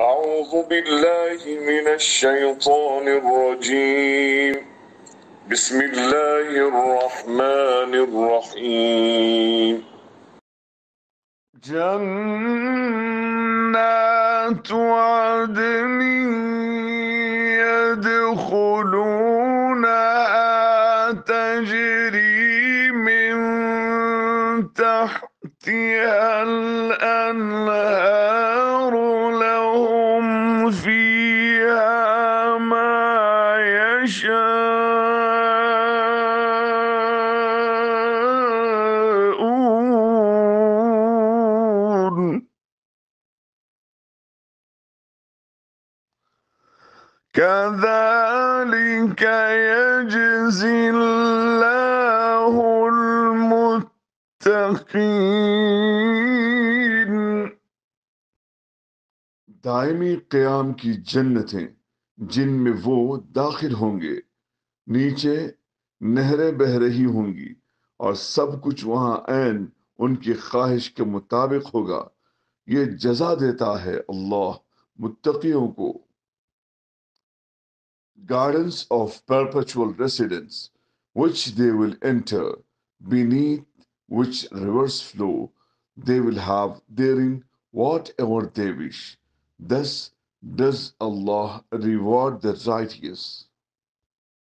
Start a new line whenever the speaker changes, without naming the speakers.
أعوذ بالله من الشيطان الرجيم. بسم الله الرحمن الرحيم. جنات عدن يدخلونها تجري من تحتها الأنهار فيها ما يشاءون. كذلك يجزي الله المتقين. دائمی قیام کی جنتیں جن میں وہ داخل ہوں گے۔ نیچے نہریں بہ رہی ہوں گی اور سب کچھ وہاں عین ان کی خواہش کے مطابق ہوگا۔ یہ جزا دیتا ہے اللہ متقیوں کو۔ Gardens of perpetual residence which they will enter beneath which rivers flow دے ول ہیو دیئر ان واٹ ایور دے وش thus does Allah reward the righteous